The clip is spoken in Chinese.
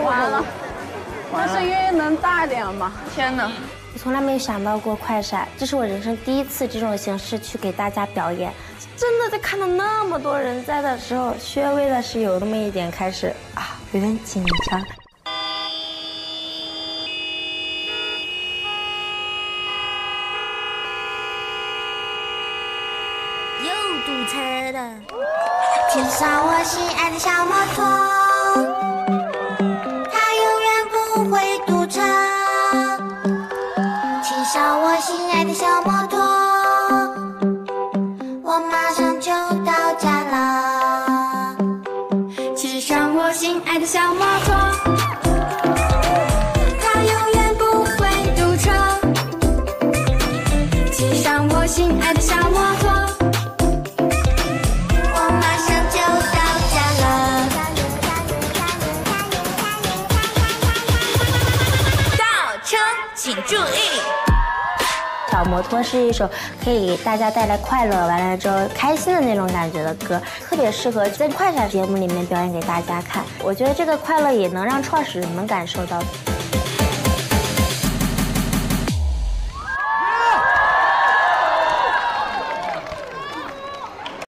完了，那声音能大一点吗？天哪！我从来没有想到过快闪，这是我人生第一次这种形式去给大家表演。真的在看到那么多人在的时候，稍微的是有那么一点开始啊，有点紧张。又堵车了，天上我心爱的小摩上我心爱的小摩托，我马上就到家了。骑上我心爱的小摩托，它永远不会堵车。骑上我心爱的小摩托。我马上就到家了。倒车，请注意。小摩托是一首可以给大家带来快乐，完了之后开心的那种感觉的歌，特别适合在快闪节目里面表演给大家看。我觉得这个快乐也能让创始人们感受到。